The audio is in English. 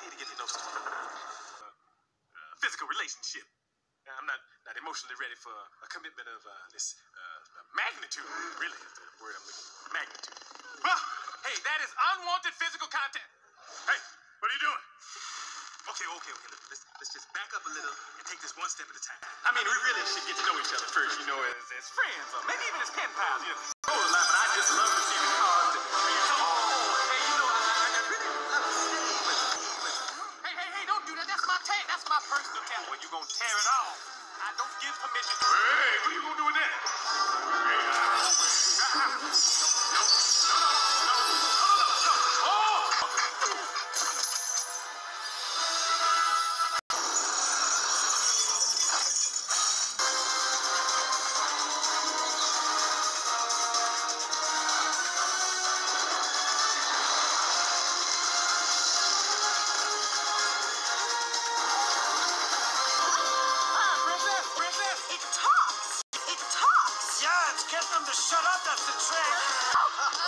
need to get to know someone. Uh, uh, physical relationship. Uh, I'm not not emotionally ready for a commitment of uh, this uh, magnitude. Really, is the word I'm looking for. Magnitude. Well, hey, that is unwanted physical contact. Hey, what are you doing? Okay, okay, okay. Let's, let's, just back up a little and take this one step at a time. I mean, we really should get to know each other first, you know, as, as friends or maybe even as pen pals. You know, oh, but I just love receiving cards take. That's my personal talent. Well, you gonna tear it off. I don't give permission. Hey, what you gonna do with that? Hey, I- get them to shut up, that's the trick.